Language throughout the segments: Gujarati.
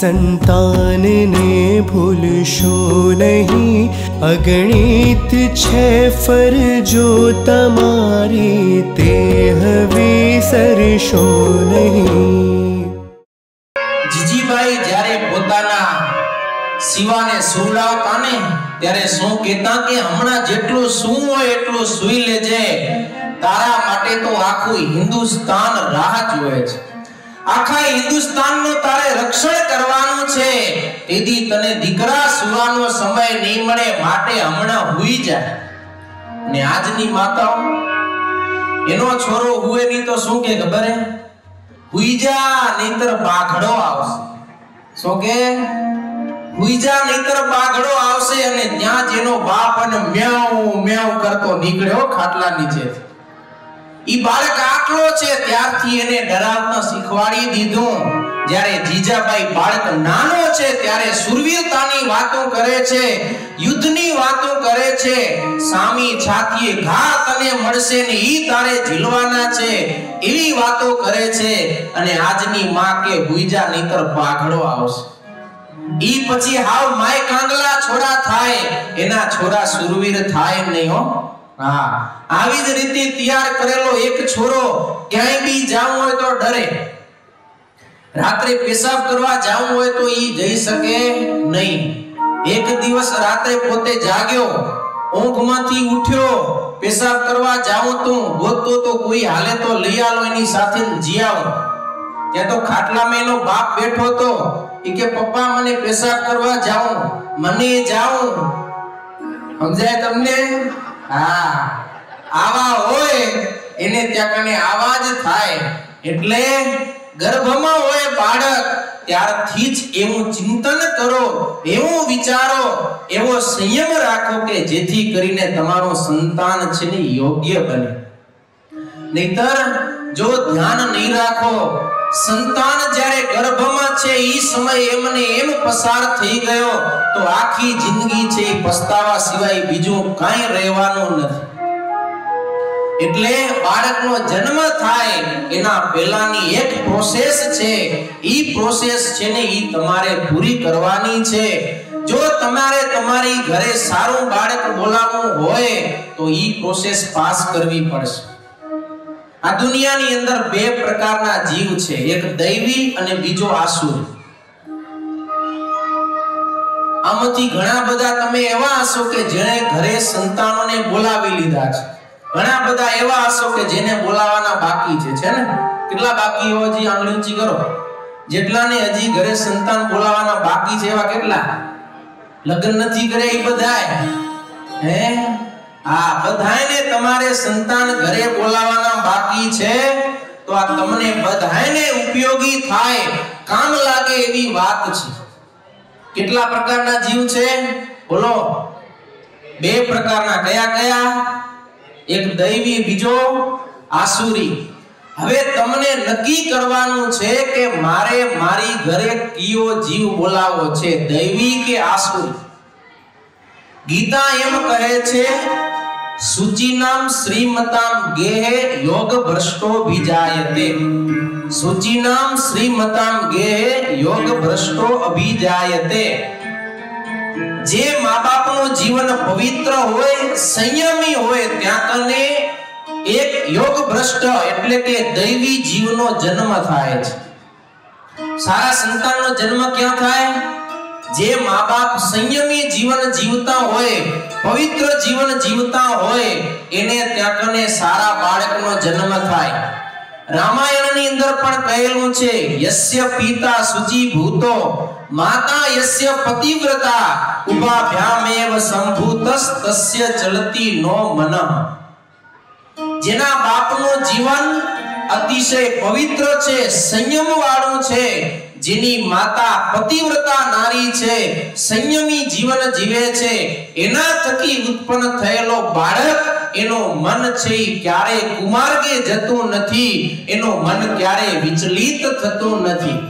સંતાનને ભૂલશો નહીં અગણિત છે ફરજો તમારી તે હવે સરશો નહીં જીજીભાઈ જ્યારે પોતાના શિવાને સુવડાવતા ને, ત્યારે શું કહેતા કે હમણાં જેટલું શું હોય એટલું સૂઈ લેજે. તારા માટે તો આખું હિન્દુસ્તાન રાહ જોવે છે. આખા હિન્દુસ્તાનનો તારે રક્ષણ કરવાનું છે. તેથી તને દીકરા સુવાનો સમય નહીં મળે, માટે હમણાં હુઈ જાય ને આજની માતાઓ, એનો છોરો હુએ નહીં તો શું કે ખબર હે? હુઈ જા, નહીતર બાઘડો આવશે. શું કે? હુઈ જા, નહીતર બાઘડો આવશે અને ત્યાં જેનો બાપ અને મ્યાઉ મ્યાઉ કરતો નીકળ્યો ખાટલા નીચે ઈ બાળક આટલો છે, ત્યારથી એને ડરાવતા શીખવાડી દીધું. જ્યારે જીજાબાઈ બાળક નાનો છે, ત્યારે સુરવીરતાની વાતો કરે છે, યુદ્ધની વાતો કરે છે. સામી છાતીએ ઘા તને મળશે ને ઈ તારે ઝીલવાના છે, એવી વાતો કરે છે. અને આજની માં કે હુઈજા નહીતર પાઘડો આવશે. ઈ પછી હાવ માય કાંગલા છોડા થાય. એના છોરા સુરવીર થાય નહીં હો. હા. આવી જ રીતે તૈયાર કરેલો એક છોરો ક્યાંય બી જાવું હોય તો ડરે. રાત્રે પેશાબ કરવા જાવું હોય તો ઈ જઈ શકે નહીં. એક દિવસ રાત્રે પોતે જાગ્યો, ઊંઘમાંથી ઉઠ્યો, પેશાબ કરવા જાઉં તો ગોતતો તો કોઈ હાલે તો લઈ આલો એની સાથે જી આવો. ત્યાં તો ખાટલામાં એનો બાપ બેઠો તો એ કે, પપ્પા, મને પેશાબ કરવા જાઉં. મને જાઉં. સમજાય તમને? હા. આવા હોય, એને ત્યાં કને આવા જ થાય. એટલે ગર્ભમાં હોય બાળક, ત્યારથી જ એવું ચિંતન કરો, એવું વિચારો, એવો સંયમ રાખો કે જેથી કરીને તમારું સંતાન છે ને યોગ્ય બને. નહીતર જો ધ્યાન નહીં રાખો સંતાન જ્યારે ગર્ભમાં છે એ સમય એમને એમ પસાર થઈ ગયો, તો આખી જિંદગી છે એ પસ્તાવા સિવાય બીજું કાંઈ રહેવાનું નથી. એટલે બાળકનો જન્મ થાય, એના પહેલાની એક પ્રોસેસ છે, ઈ પ્રોસેસ છે ને ઈ તમારે પૂરી કરવાની છે. જો તમારે તમારી ઘરે સારું બાળક બોલાવવું હોય, તો ઈ પ્રોસેસ પાસ કરવી પડશે. આ દુનિયાની અંદર બે પ્રકારના જીવ છે, એક દૈવી અને બીજો આસુરી. આમાંથી ઘણા બધા તમે એવા હશો કે જેણે ઘરે સંતાનોને બોલાવી લીધા છે. ઘણા બધા એવા હશો કે જેને બોલાવાના બાકી છે છે ને? કેટલા બાકી હોય હજી? આંગળી ઊંચી કરો. જેટલાને હજી ઘરે સંતાન બોલાવાના બાકી છે એવા કેટલા? લગ્ન નથી કરે એ બધાય. હે? આ બધાયને તમારે સંતાન ઘરે બોલાવવાના બાકી છે. તો આ તમને બધાયને ઉપયોગી થાય. કામ લાગે એવી વાત છે. કેટલા પ્રકારના જીવ છે? બોલો. બે પ્રકારના. કયા કયા? એક દૈવી, બીજો આસુરી. હવે તમને નક્કી કરવાનું છે કે મારે મારી ઘરે કયો જીવ બોલાવો છે? દૈવી કે આસુરી? ગીતા એમ કહે છે સુચિનામ શ્રીમતામ ગેહે યોગ ભ્રષ્ટો વિજાયતે સુચિનામ શ્રીમતામ ગેહે યોગ ભ્રષ્ટો અભિજાયતે. જે મા બાપનું જીવન પવિત્ર હોય, સંયમી હોય, ત્યાં કને એક યોગ ભ્રષ્ટ એટલે કે દૈવી જીવનો જન્મ થાય છે. સારા સંતાનનો જન્મ ક્યાં થાય? જે મા બાપ સંયમી જીવન જીવતા હોય, પવિત્ર જીવન જીવતા હોય, એને ત્યાં સારા બાળકનો જન્મ થાય. રામાયણની અંદર પણ કહેલું છે, યસ્ય પિતા સુજી ભૂતો, માતા યસ્ય પતિવ્રતા, ઉપાભ્યામેવ સંભૂતસ તસ્ય ચલતી નો મન. જેના બાપનું જીવન અતિશય પવિત્ર છે સંયમ વાળું છે જેની માતા પતિવ્રતા નારી છે, સંયમી જીવન જીવે છે, એના થકી ઉત્પન્ન થયેલો બાળક એનો મન છે ક્યારે કુમાર્ગે જતું નથી, એનો મન ક્યારે વિચલિત થતું નથી.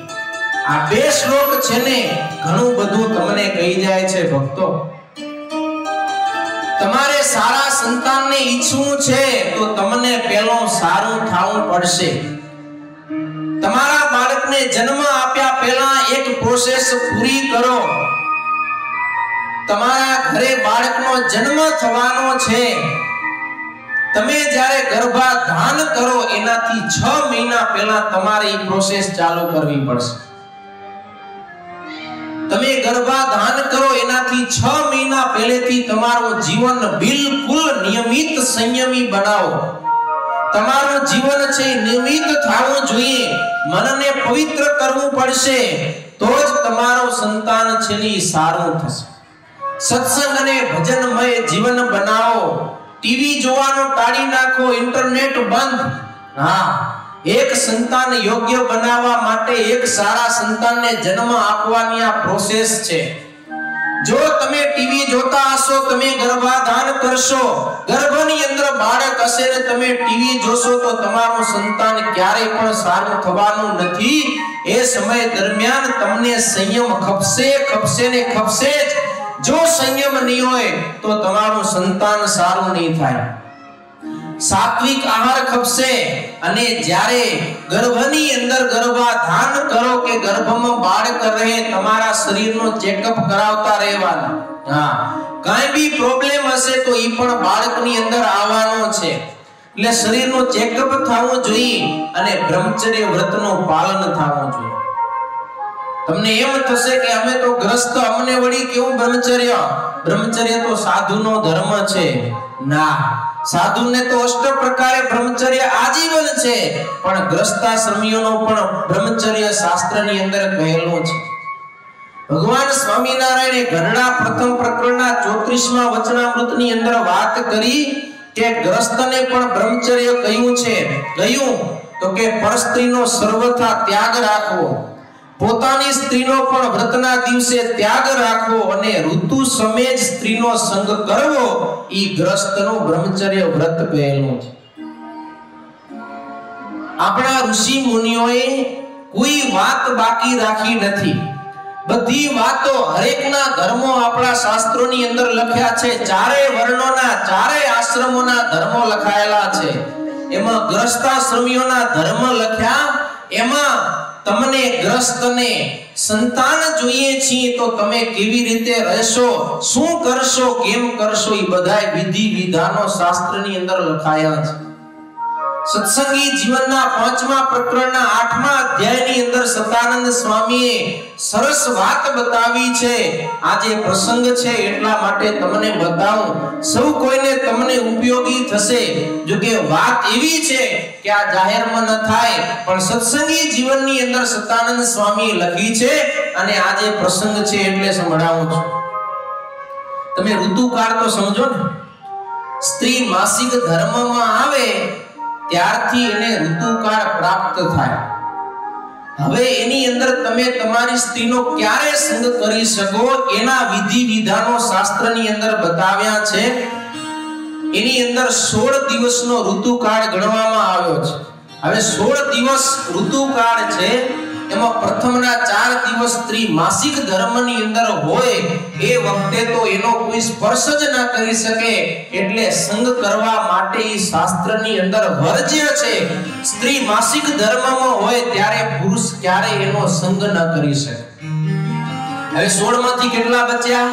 આ બે શ્લોક છે ને ઘણું બધું તમને કહી જાય છે ભક્તો. તમારે સારા સંતાનને ઈચ્છવું છે તો તમને પેલો સારું થાવું પડશે. તમારા બાળકને જન્મ આપ્યા પહેલા એક પ્રોસેસ પૂરી કરો. તમારા ઘરે બાળકનો જન્મ થવાનો છે. તમે જ્યારે ગર્ભાધાન કરો, એનાથી છ મહિના પહેલા તમારે પ્રોસેસ ચાલુ કરવી પડશે. તમે ગર્ભાધાન કરો, એનાથી છ મહિના પહેલેથી તમારું જીવન બિલકુલ નિયમિત સંયમી બનાવો. તમારું જીવન છે નિયમિત થવું જોઈએ. મનને પવિત્ર કરવું પડશે. તો જ તમારું સંતાન છે ને સારું થશે. સત્સંગ અને ભજનમય જીવન બનાવો. ટીવી જોવાનું ટાળી નાખો, ઇન્ટરનેટ બંધ. હા, એક સંતાન યોગ્ય બનાવવા માટે એક સારા સંતાનને જન્મ આપવાની આ પ્રોસેસ છે. જો તમે ટીવી જોતા હશો, તમે ગર્ભાધાન કરશો, ગર્ભની અંદર બાળક હશે ને તમે ટીવી જોશો તો તમારું સંતાન ક્યારેય પણ સારું થવાનું નથી. એ સમય દરમિયાન તમને સંયમ ખપશે ખપશે ને ખપશે જ. જો સંયમ નહીં હોય તો તમારું સંતાન સારું નહીં થાય. સાત્વિક આહાર ખપશે અને જ્યારે ગર્ભની અંદર ગર્ભાધાન કરો કે ગર્ભમાં બાળક રહે, તમારા શરીરનો ચેકઅપ કરાવતા રહેવાનું. હા, કાંઈ બી પ્રોબ્લેમ હશે તો એ પણ બાળકની અંદર આવવાનો છે. એટલે શરીરનો ચેકઅપ થવો જોઈએ અને બ્રહ્મચર્ય વ્રતનું પાલન થવું જોઈએ. તમને એમ થશે કે અમે તો ગ્રસ્ત, અમને વળી કેવું બ્રહ્મચર્ય? બ્રહ્મચર્ય તો સાધુનો ધર્મ છે. ના. સાધુને તો અષ્ટ પ્રકારે બ્રહ્મચર્ય આજીવન છે, પણ ગ્રસ્તાશ્રમીઓનો પણ બ્રહ્મચર્ય શાસ્ત્રની અંદર કહેલું છે. ભગવાન સ્વામિનારાયણે ગરડા પ્રથમ પ્રકરણના 34મા વચનામૃતની અંદર વાત કરી કે ગ્રસ્તને પણ બ્રહ્મચર્ય કહ્યું છે? કહ્યું તો કે પરસ્ત્રીનો સર્વથા ત્યાગ રાખવો. પોતાની સ્ત્રીનો પણ વ્રતના દિવસે ત્યાગ રાખવો અને ઋતુ સમેજ સ્ત્રીનો સંગ કરવો, ઈ ગ્રસ્તનો બ્રહ્મચર્ય વ્રત કહેલું છે. આપણા ઋષિ મુનિઓએ કોઈ વાત બાકી રાખી નથી. બધી વાતો હરેકના ધર્મો આપણા શાસ્ત્રોની અંદર લખ્યા છે. ચારે વર્ણોના ચારે આશ્રમોના ધર્મો લખાયેલા છે. એમાં ગ્રસ્તાશ્રમીઓના ધર્મ લખ્યા, એમાં તમને ગ્રસ્તને સંતાન જોઈએ છીએ તો તમે કેવી રીતે રહેશો? શું કરશો? કેમ કરશો? એ બધાય વિધિ વિધાનો શાસ્ત્રની અંદર લખાયા છે. સત્સંગી જીવનના પાંચમા પ્રકરણના આઠમા અધ્યાયની અંદર સતાનંદ સ્વામીએ સરસ વાત બતાવી છે. આજે પ્રસંગ છે એટલા માટે તમને બતાવું. સૌ કોઈને તમને ઉપયોગી થશે. જો કે વાત એવી છે કે આ જાહેરમાં ન થાય, પણ સત્સંગી જીવનની અંદર સતાનંદ સ્વામીએ લખી છે અને આજે પ્રસંગ છે એટલે સંભળાવું છું. તમે ઋતુકાળ તો સમજો ને. સ્ત્રી માસિક ધર્મમાં આવે ત્યારથી એને ઋતુકાળ પ્રાપ્ત થાય. હવે એની અંદર તમે તમારી સ્ત્રીનો ક્યારે સંગ કરી શકો એના વિધિ વિધાનો શાસ્ત્રની અંદર બતાવ્યા છે. એની અંદર 16 દિવસનો ઋતુકાળ ગણવામાં આવ્યો છે. હવે 16 દિવસ ઋતુકાળ છે એમાં પ્રથમના ચાર દિવસ સ્ત્રી માસિક ધર્મની અંદર હોય એ વખતે તો એનો કોઈ સ્પર્શ જ ના કરી શકે એટલે સંગ કરવા માટે શાસ્ત્રની અંદર વર્જ્ય છે. સ્ત્રી માસિક ધર્મમાં હોય ત્યારે પુરુષ ક્યારે એનો સંગ ન કરી શકે. હવે 16 માંથી કેટલા બચ્યા?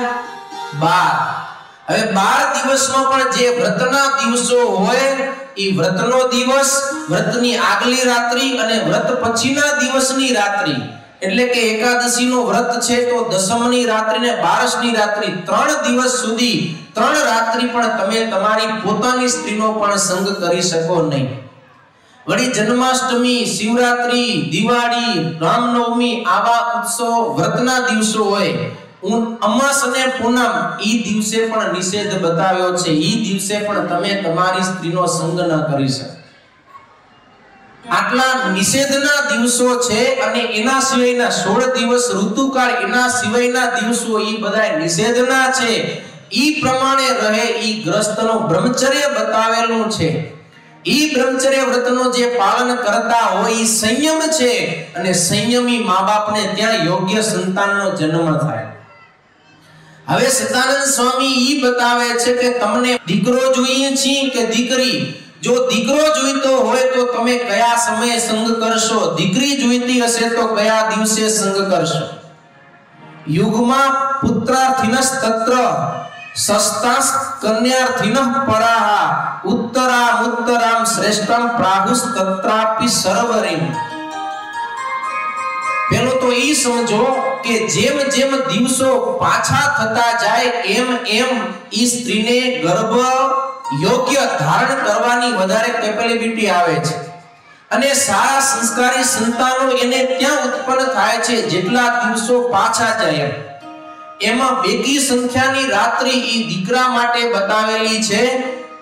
12 હવે 12 દિવસમાં પણ જે વ્રતના દિવસો હોય, એ વ્રતનો દિવસ, વ્રતની આગલી રાત્રિ અને વ્રત પછીના દિવસની રાત્રિ. એટલે કે એકાદશીનો વ્રત છે તો દસમની રાત્રિ ને બારસની રાત્રિ. ત્રણ દિવસ સુધી, ત્રણ રાત્રિ પણ તમે તમારી પોતાની સ્ત્રીનો પણ સંગ કરી શકો નહીં. વળી જન્માષ્ટમી, શિવરાત્રી, દિવાળી, રામનવમી આવા ઉત્સવ વ્રતના દિવસો હોય. અમાસ અને પૂનમ ઈ દિવસે પણ નિષેધ બતાવ્યો છે. ઈ દિવસે પણ તમે તમારી સ્ત્રીનો સંગ ન કરી શકો. આટલા નિષેધના દિવસો છે અને એના સિવાયના 16 દિવસ ઋતુકાળ એના સિવાયના દિવસો ઈ બધા નિષેધના છે. ઈ પ્રમાણે રહે ઈ ગ્રસ્તનો બ્રહ્મચર્ય બતાવેલું છે. ઈ બ્રહ્મચર્ય વ્રતનો જે પાલન કરતા હોય ઈ સંયમ છે અને સંયમી મા બાપને ત્યાં યોગ્ય સંતાનનો જન્મ થાય. હવે સતાનંદ સ્વામી ઈ બતાવે છે કે તમને દીકરો જોઈએ છે કે દીકરી? જો દીકરો જોઈતો હોય તો તમે કયા સમયે સંગ કરશો? દીકરી જોઈતી હશે તો કયા દિવસે સંગ કરશો? યુગમાં પુત્રાર્થિનસ તત્ર સસ્તાસ કન્યાર્થિનઃ પરાહ ઉત્તરા ઉત્તરામ શ્રેષ્ઠમ પ્રાહુસ્તત્રાપી સર્વરિમ. તો ઈ સમજો કે જેમ જેમ દિવસો પાછા થતા જાય, એમ એમ ઈ સ્ત્રીને ગર્ભ યોગ્ય ધારણ કરવાની વધારે કેપેબિલિટી આવે છે. અને સારા સંસ્કારી સંતાનો એને ત્યાં ઉત્પન્ન થાય છે જેટલા દિવસો પાછા જાય એમાં. બેકી સંખ્યાની રાત્રિ ઈ દીકરા માટે બતાવેલી છે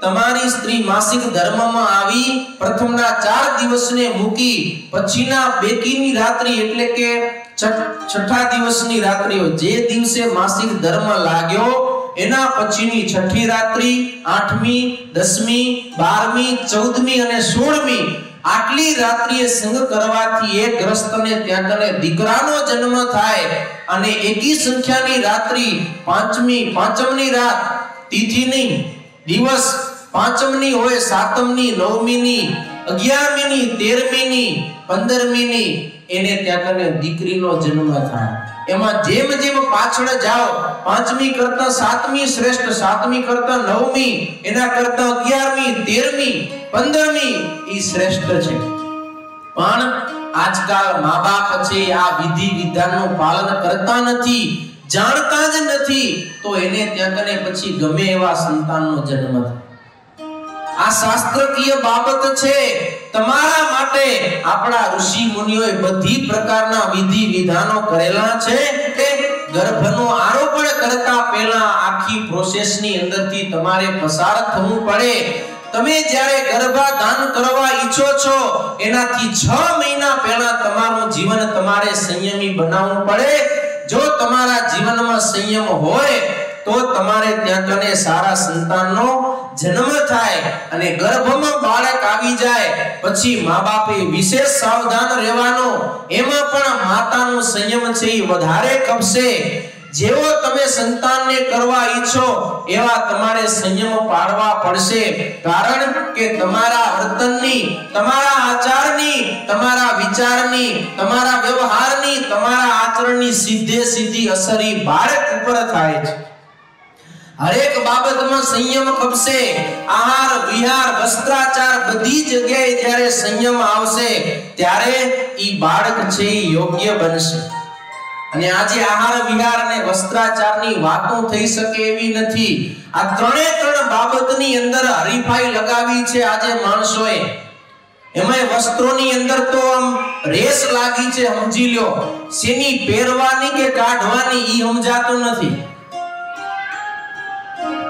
તમારી સ્ત્રી માસિક ધર્મમાં આવી પ્રથમના ચાર દિવસને મૂકી પછીના બેકીની રાત્રિ એટલે કે છઠ્ઠા દિવસની રાત્રિઓ જે દિવસે માસિક ધર્મ લાગ્યો, એના પછીની છઠ્ઠી રાત્રિ, આઠમી, દસમી, બારમી, ચૌદમી અને સોળમી આટલી રાત્રિએ સંગ કરવાથી એક ગ્રસ્તને ત્યાં કને દીકરાનો જન્મ થાય અને એકી સંખ્યાની રાત્રિ પાંચમી, પાંચમની રાત તિથિની દિવસ પાંચમની હોય, સાતમની, નવમીની, અગિયારમીની, તેરમીની, પંદરમીની, એને ત્યાં કને દીકરીનો જન્મ થાય. એમાં જેમ જેમ પાછળ જાઓ, પાંચમી કરતા સાતમી શ્રેષ્ઠ, સાતમી કરતા નવમી, એના કરતા અગિયારમી, તેરમી, પંદરમી એ શ્રેષ્ઠ છે. પણ આજકાલ મા બાપ છે, આ વિધિ વિધાનનું પાલન કરતા નથી, જાણતા જ નથી, તો એને ત્યાં કને પછી ગમે એવા સંતાનનો જન્મ થાય. આ શાસ્ત્રકીય બાબત છે. તમારા માટે આપણા ઋષિ મુનિઓએ બધી પ્રકારના વિધિ વિધાનો કરેલા છે. કે ગર્ભનો આરોપણ કરતા પહેલા આખી પ્રોસેસની અંદરથી તમારે પસાર થવું પડે. તમે જ્યારે ગર્ભાધાન કરવા ઈચ્છો છો, એનાથી 6 મહિના પહેલા તમારું જીવન તમારે સંયમી બનાવવું પડે. જો તમારા જીવનમાં સંયમ હોય, તો તમારે ત્યાં કને સારા સંતાનનો જન્મ થાય અને ગર્ભમાં બાળક આવી જાય, પછી મા બાપે વિશેષ સાવધાન રહેવાનો. એમાં પણ માતાનો સંયમ છે એ વધારે કપશે જેવો તમે સંતાનને કરવા ઈચ્છો, એવા તમારે સંયમ પાડવા પડશે. કારણ કે તમારા વર્તનની, તમારા આચારની, તમારા વિચારની, તમારા વ્યવહારની, તમારા આચરણની સીધે સીધી અસર એ બાળક ઉપર થાય છે. હરેક બાબતમાં સંયમ ખપશે. આહાર, વિહાર, વસ્ત્રાચાર બધી જગ્યાએ જ્યારે સંયમ આવશે, ત્યારે ઈ બાળક છે યોગ્ય બનશે. અને આજે આહાર, વિહાર અને વસ્ત્રાચારની વાતો થઈ શકે એવી નથી. આ ત્રણે ત્રણ બાબતની અંદર હરીફાઈ લગાવી છે આજે માણસોએ. એમાં વસ્ત્રોની અંદર તો આમ રેસ લાગી છે, સમજી લ્યો. સેની પહેરવાની કે કાઢવાની ઈ સમજાતું નથી.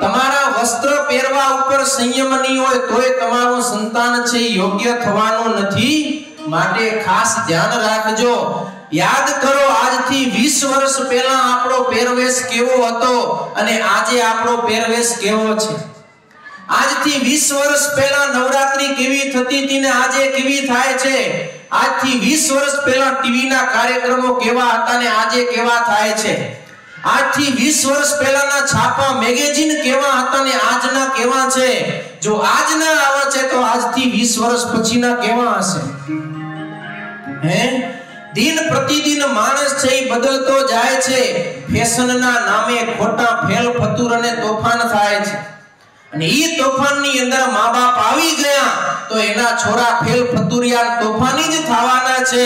તમારા વસ્ત્ર પહેરવા ઉપર સંયમ નહીં હોય તોય તમારું સંતાન છે, યોગ્ય થવાનું નથી. માટે ખાસ ધ્યાન રાખજો. યાદ કરો, આજથી 20 વર્ષ પહેલા આપણો પહેરવેશ કેવો હતો અને આજે આપણો પહેરવેશ કેવો છે? આજથી 20 વર્ષ પહેલા નવરાત્રી કેવી થતી હતી ને આજે કેવી થાય છે? આજથી 20 વર્ષ પહેલા ટીવી ના કાર્યક્રમો કેવા હતા ને આજે કેવા થાય છે? આજથી 20 વર્ષ પહેલાના છાપા મેગેઝિન કેવા હતા ને આજના કેવા છે? જો આજના આવે છે તો આજથી 20 વર્ષ પછીના કેવા હશે? હે? દિન પ્રતિદિન માણસ છે એ બદલતો જાય છે. ફેશનના નામે ખોટા ફેલ ફતુર અને તોફાન થાય છે. અને એ તોફાનની અંદર મા બાપ આવી ગયા તો એના છોરા ફેલ ફતુરિયા તોફાની જ થવાના છે.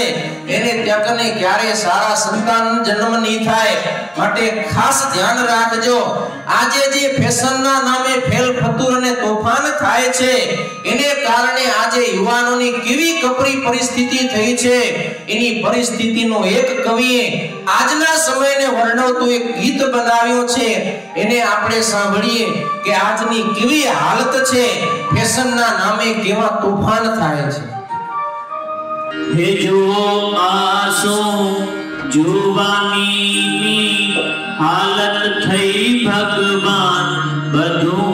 એને ત્યાં કને ક્યારે સારા સંતાન જન્મ નહીં થાય. માટે ખાસ ધ્યાન રાખજો. આજે જે ફેશનના નામે ફેલ ફતુર અને તોફાન થાય છે, એને કારણે આજે યુવાનોની કેવી કપરી પરિસ્થિતિ થઈ છે. એની પરિસ્થિતિનો એક કવિએ આજના સમયને વર્ણવતું એક ગીત બનાવ્યો છે. એને આપણે સાંભળીએ. કે આજની કેવી હાલત છે? ફેશનના નામે કેવા તોફાન થાય છે? હે જુઓ આસો જુવાનીની હાલત થઈ ભગવાન, બધું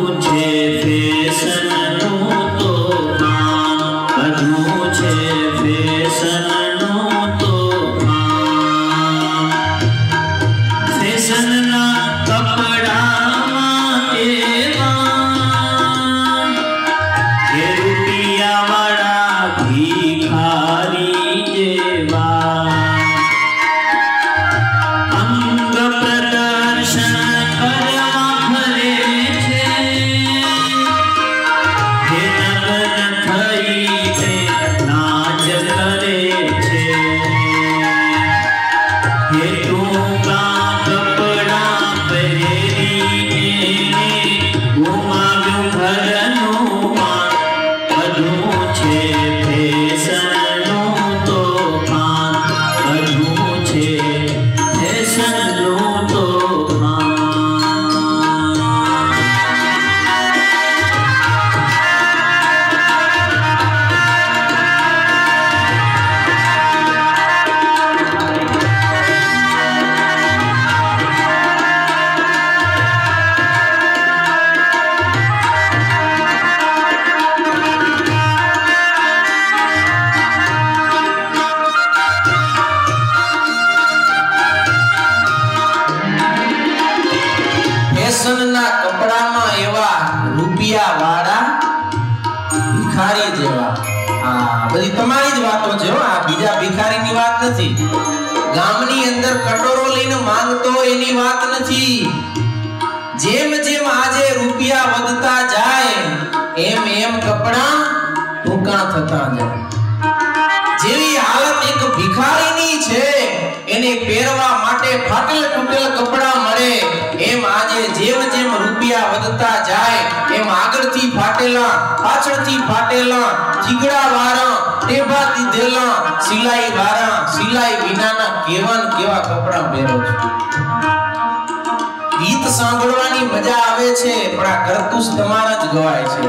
રૂપિયા વધતા જાય, એમ એમ કપડા ટૂંકા થતા જાય. જેવી હાલત એક ભિખારીની છે, એને પહેરવા માટે ફાટેલ તૂટેલ કપડા મળે, એમ આજે જેમ જેમ રૂપિયા વધતા જાય, એમ આગળથી ફાટેલા, પાછળથી ફાટેલા થીગડા વાળા ટેભા દીધેલા, સિલાઈ વાળા સિલાઈ વિનાના કેવા કેવા કપડા પહેરો છો. સાંભળવાની મજા આવે છે, પણ આ કરતુસ તમારા જ ગવાય છે.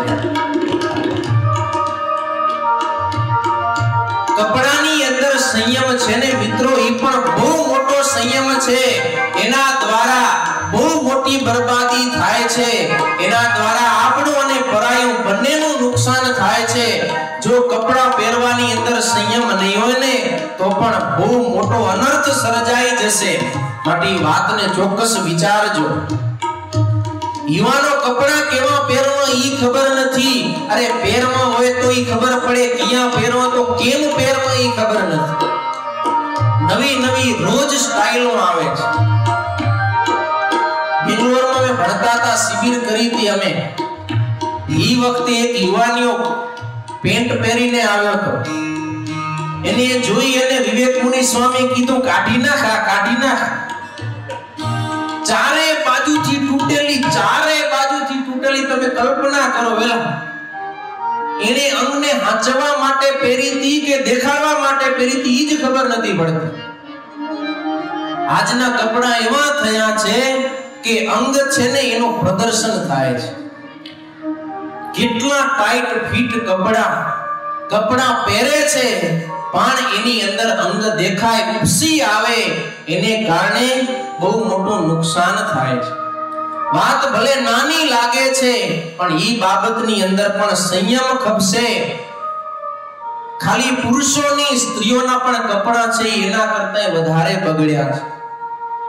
કપડાની અંદર સંયમ છે ને મિત્રો એ પણ બહુ મોટો સંયમ છે. એના દ્વારા બહુ મોટી બરબાદી થાય છે. એના દ્વારા આપણું અને પરાયું બંનેનું નુકસાન થાય છે. જો કપડા પહેરવાની અંદર સંયમ નહીં હોય ને તો પણ બહુ મોટો અનર્થ સર્જાઈ જશે. માટે વાતને ચોક્કસ વિચારજો. યુવાનો કપડા કેવા પહેરવા ઈ ખબર નથી. અરે પહેરવા હોય તો ઈ ખબર પડે, ક્યાં પહેરવા તો કેમ પહેરવા ઈ ખબર નથી. નવી નવી રોજ સ્ટાઇલો આવે છે. બેંગ્લોરમાં અમે ભણતા હતા શિબિર કરી હતી અમે. ઈ વખતે એક યુવાનીઓ પેન્ટ પહેરીને આવ્યો હતો. એને એ જોઈ અને વિવેક મુનિ સ્વામી કીધું, કાઢી નાખા કાઢી નાખા. ચારે બાજુથી તૂટેલી, ચારે બાજુથી તૂટેલી તમે કલ્પના કરો વેલા. એને અંગને હાચવા માટે પહેરી હતી કે દેખાડવા માટે પહેરી હતી, ઈ જ ખબર નથી પડતી. આજના કપડા એવા થયા છે કે અંગ છે ને એનું પ્રદર્શન થાય છે. કેટલા ટાઈટ ફિટ કપડા કપડા પહેરે છે. પણ એની અંદર અંગ દેખાય ઉપસી આવે, એને કારણે બહુ મોટું નુકસાન થાય છે. વાત ભલે નાની લાગે છે, પણ ઈ બાબતની અંદર પણ સંયમ ખપશે. ખાલી પુરુષોની સ્ત્રીઓના પણ કપડા છે, એના કરતા વધારે બગડ્યા છે.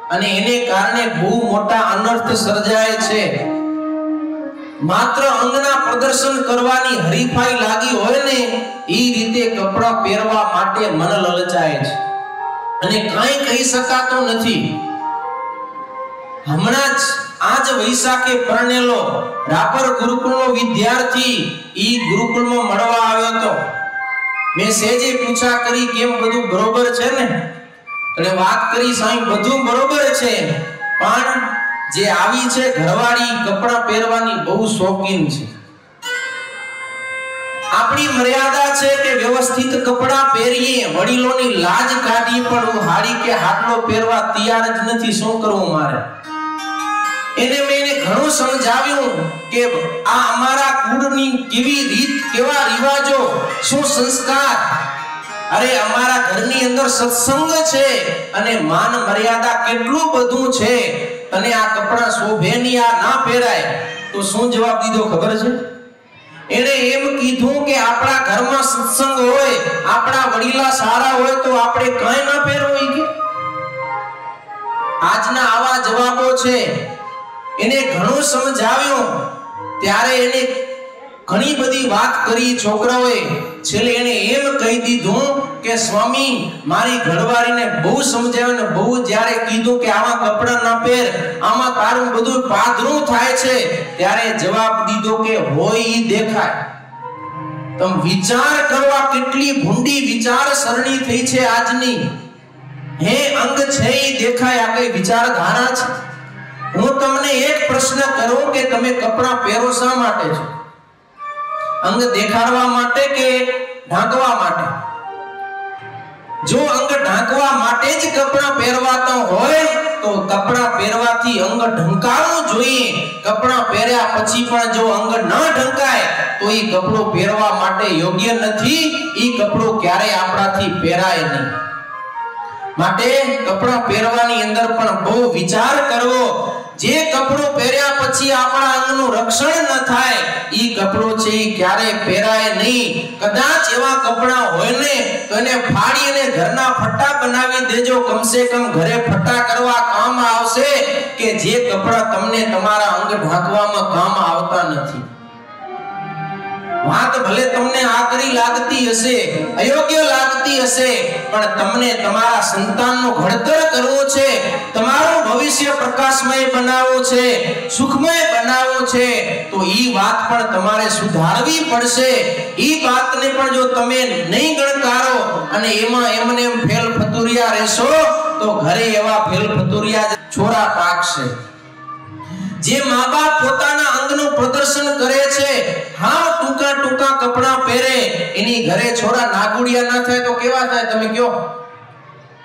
અને એને કારણે બહુ મોટા અનર્થ સર્જાય છે. માત્ર અંગના પ્રદર્શન કરવાની હરીફાઈ લાગી હોય ને એ રીતે કપડા પહેરવા માટે મન લલચાય છે. અને કાંઈ કહી શકાતો નથી. હમણાં જ આજ વૈશાખે પરણેલો રાપર ગુરુકુળનો વિદ્યાર્થી ઈ ગુરુકુળમાં મળવા આવ્યો હતો. મેં સેજે પૂછા કરી કેમ બધું બરોબર છે ને? એટલે વાત કરી સાહેબ બધું બરોબર છે, પણ જે આવી છે ઘરવાળી કપડાં પહેરવાની બહુ શોખીન છે. આપણી મર્યાદા છે કે વ્યવસ્થિત કપડાં પહેરીએ, વડીલોની લાજ કાઢી પણ હું હાડી કે હાટલો પહેરવા તૈયાર જ નથી, શું કરવું મારે? એને મેં એને ઘણું સમજાવ્યું કે આ અમારા કુળની કેવી રીત, કેવા રિવાજો, શું સંસ્કાર? અરે, અમારા ઘરની અંદર સત્સંગ છે અને માન મર્યાદા કેટલું બધું છે. તને આ કપડા શોભે આ ના પહેરાય, તો શું જવાબ દીધો ખબર છે? એને એમ કીધું કે આપણા ઘરમાં સત્સંગ હોય, આપણા વડીલા સારા હોય, તો આપણે કઈ ના પહેરવું કે? આજના આવા જવાબો છે, એને ઘણું સમજાવ્યું, ત્યારે એને ઘણી બધી વાત કરી છોકરાઓએ. છેલ્લે એને એમ કહી દીધું કે સ્વામી, મારી ઘરવાળીને બહુ સમજાવ્યું ને બહુ જ્યારે કીધું કે આવા કપડાં ના પહેર, આમાં તારું બધું પાધરું થાય છે, ત્યારે જવાબ દીધો કે હોય ઈ દેખાય. તમે વિચાર કરવા કેટલી ભૂંડી વિચાર સરણી થઈ છે આજની. હે અંગ છે ઈ દેખાય, આ કઈ વિચારધારા છે? હું તમને એક પ્રશ્ન કરું કે તમે કપડાં પહેરો શા માટે છો? અંગ દેખાડવા માટે કે ઢાંકવા માટે? જો અંગ ઢાંકવા માટે જ કપડાં પહેરવાતા હોય, તો કપડાં પહેરવાથી અંગ ઢંકાવું જોઈએ. કપડાં પહેર્યા પછી પણ જો અંગ ન ઢંકાય, તો એ કપડો પહેરવા માટે યોગ્ય નથી. એ કપડો ક્યારેય આપણાથી પહેરાય નહીં. માટે કપડાં પહેરવાની અંદર પણ બહુ વિચાર કરવો. જે કપડો પહેર્યા પછી આપણા અંગનું રક્ષણ ન થાય, ઈ કપડો છે ક્યારે પહેરાય નહીં. કદાચ એવા કપડા હોય ને, તો એને ફાડી અને ઘરના ફટ્ટા બનાવી દેજો. કમસે કમ ઘરે ફટ્ટા કરવા કામ આવશે કે જે કપડા તમને તમારા અંગ ઢાંકવામાં કામ આવતા નથી. વાત ભલે તમને આકરી લાગતી હશે, અયોગ્ય લાગતી હશે, પણ તમને તમારા સંતાનનો ઘડતર કરવો છે, તમારું ભવિષ્ય પ્રકાશમય બનાવવો છે, સુખમય બનાવવો છે, તો ઈ વાત પણ તમારે સુધારવી પડશે. ઈ વાતને પણ જો તમે નહીં ગણકારો અને એમાં એમને એમ ફેલ ફતુરિયા રહેશો, તો ઘરે એવા ફેલ ફતુરિયા છોરા પાકશે. જે મા બાપ પોતાના અંગનું પ્રદર્શન કરે છે. હા, ટૂંકા ટૂંકા કપડાં પહેરે. એની ઘરે છોરા નાગુડિયા ના થાય તો કેવા થાય? તમે કયો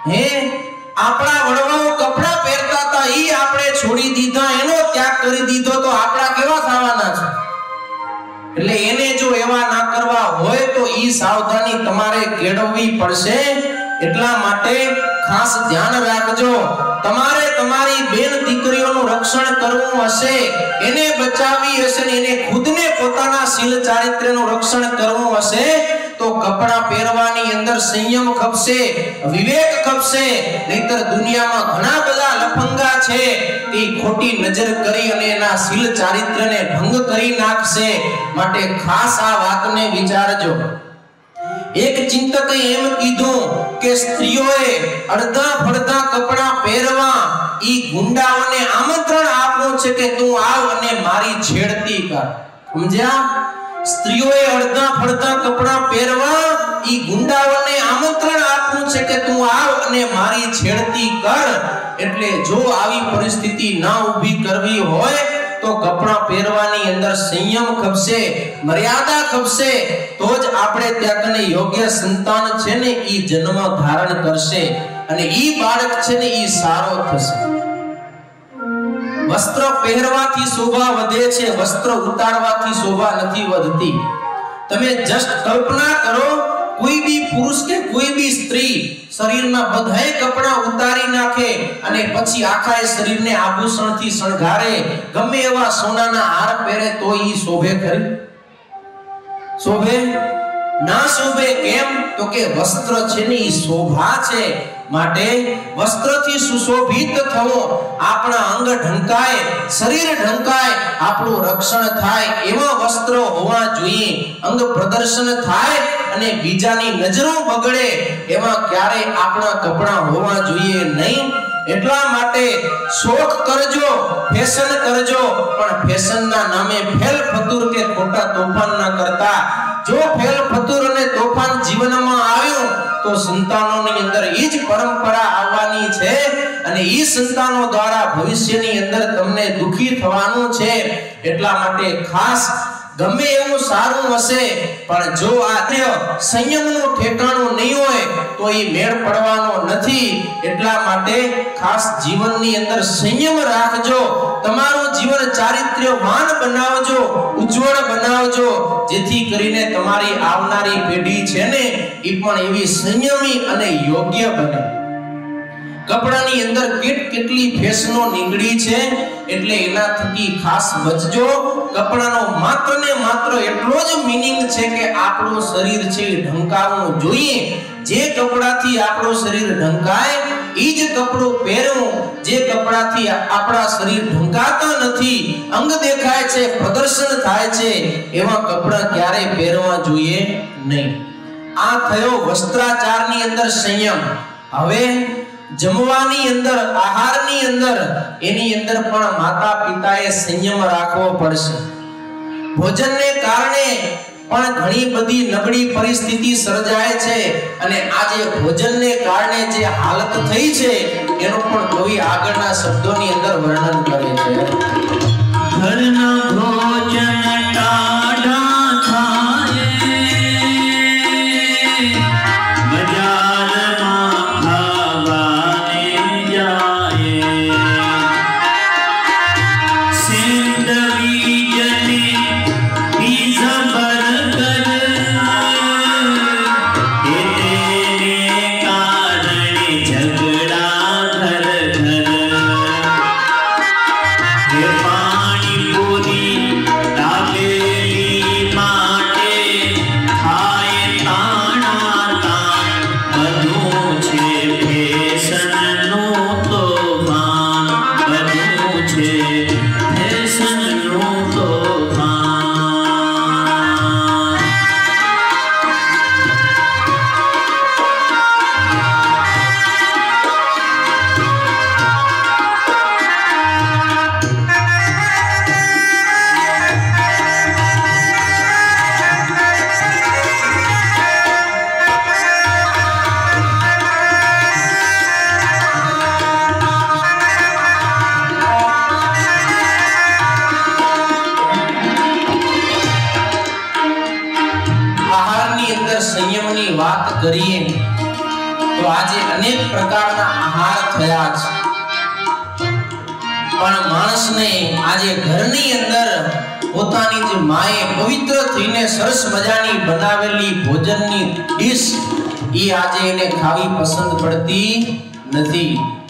હે? આપણા વડવાઓ કપડાં પહેરતા હતા, ઈ આપણે છોડી દીધા, એનો ત્યાગ કરી દીધો તો આપણા કેવા થવાના છે? એટલે એને જો એવા ના કરવા હોય તો ઈ સાવધાની તમારે કેળવવી પડશે. એટલા માટે ખાસ ધ્યાન રાખજો. તમારે તમારી બેન દીકરીઓનું રક્ષણ કરવું હશે. એને બચાવવી હશે ને એને ખુદને પોતાના શીલ ચારિત્ર્યનું રક્ષણ કરવું હશે, તો કપડાં પહેરવાની અંદર સંયમ ખપશે, વિવેક ખપશે. નહીતર દુનિયામાં ઘણા બધા લફંગા છે, તે ખોટી નજર કરી અને એના શીલ ચારિત્ર્યને ભંગ કરી નાખશે. માટે ખાસ આ વાતને વિચારજો. એક ચિંતકે એમ કીધું કે સ્ત્રીઓએ અડધા ફડધા કપડાં પહેરવા ઈ ગુંડાઓને આમંત્રણ આપવું છે કે તું આવ અને મારી છેડતી કર. સમજ્યા? સ્ત્રીઓએ અડધા ફડધા કપડાં પહેરવા ઈ ગુંડાઓને આમંત્રણ આપવું છે કે તું આવ અને મારી છેડતી કર. એટલે જો આવી પરિસ્થિતિ ના ઊભી કરવી હોય તો કપડાં પહેરવાની અંદર સંયમ ખપશે, મર્યાદા ખપશે, તો જ આપણે ત્યાં યોગ્ય સંતાન છે ને એ જન્મ ધારણ કરશે અને એ બાળક છે ને એ સારો થશે. વસ્ત્ર પહેરવાથી શોભા વધે છે, વસ્ત્ર ઉતારવાથી શોભા નથી વધતી. તમે જસ્ટ કલ્પના કરો કોઈ બી પુરુષ કે કોઈ બી સ્ત્રી શરીરના બધાય કપડાં ઉતારી નાખે અને પછી આખા એ શરીરને આભૂષણથી શણગારે, ગમે એવા સોનાના હાર પહેરે તો ઈ શોભે ખરી? શોભે? ના શોભે? કેમ? તો કે વસ્ત્ર છે ને શોભા છે. માટે વસ્ત્રથી સુશોભિત થવો, આપણા અંગ ઢંકાય, શરીર ઢંકાય, આપણું રક્ષણ થાય એવા વસ્ત્રો હોવા જોઈએ. અંગ પ્રદર્શન થાય અને બીજાની નજરો બગડે એમાં ક્યારે આપણા કપડાં હોવા જોઈએ નહીં. એટલા માટે શોખ કરજો, ફેશન કરજો, પણ ફેશનના નામે ફેલ ફતુર કે ખોટા તોફાન ના કરતા. જો ફેલ ફતુર અને તોફાન જીવનમાં આવ્યું તો સંતાનોની અંદર એ જ પરંપરા આવવાની છે અને એ સંતાનો દ્વારા ભવિષ્યની અંદર તમને દુખી થવાનું છે એટલા માટે ખાસ ગમે એવું સારું હશે, પણ જો આ સંયમનું ઠેકાણું નહીં હોય, તો એ મેળ પડવાનો નથી. એટલા માટે ખાસ જીવનની અંદર સંયમ રાખજો. તમારું જીવન ચારિત્ર્યવાન બનાવજો, ઉજ્જવળ બનાવજો, જેથી કરીને તમારી આવનારી પેઢી છે ને એ પણ એવી સંયમી અને યોગ્ય બને. કપડાની અંદર કેટ કેટલી ફેશનો નીકળી છે એટલે એના થકી ખાસ બચજો કપડાનો માત્ર ને માત્ર એટલો જ મીનિંગ છે કે આપણું શરીર છે ઢંકાવવું જોઈએ, જે કપડાથી આપણું શરીર ઢંકાય એ જ કપડું પહેરવું. જે કપડાથી આપણા શરીર ઢંકાતા નથી, અંગ દેખાય છે, પ્રદર્શન થાય છે, એવા કપડા ક્યારે પહેરવા જોઈએ નહીં. આ થયો વસ્ત્રાચારની અંદર સંયમ. હવે જમવાની અંદર, આહારની અંદર, એની અંદર પણ માતા પિતાએ સંયમ રાખવો પડશે. ભોજનને કારણે પણ ઘણી બધી નબળી પરિસ્થિતિ સર્જાય છે અને આજે ભોજનને કારણે જે હાલત થઈ છે, એનું પણ કોઈ આગળના શબ્દોની અંદર વર્ણન કરે છે. ઘરના આજે અનેક પ્રકારના આહાર થયા છે. પણ માણસને આજે ઘરની અંદર પોતાની જે માએ પવિત્ર થઈને સરસ મજાની બનાવેલી ભોજનની ડીશ એ આજે એને ખાવી પસંદ પડતી નથી.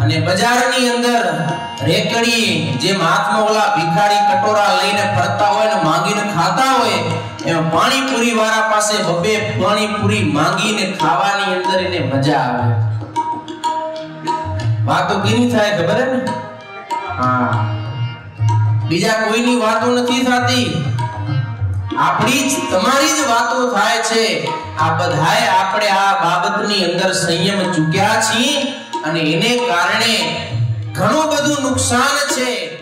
અને બજારની અંદર રેકડી જેમ હાથમાં ઓલા ભિખારી, કટોરા લઈને ફરતા હોય ને માંગીને ખાતા હોય, એમ પાણીપુરી વાળા પાસે બબે પાણીપુરી માંગીને ખાવાની અંદર એને મજા આવે. વાતો કેની થાય ખબર ને? હા. બીજા કોઈની વાતો નથી થતી. આપણી જ, તમારી જ વાતો થાય છે. આ બધાએ આપણે આ બાબતની અંદર સંયમ ચૂક્યા છીએ. અને એને કારણે ઘણું બધું નુકસાન છે.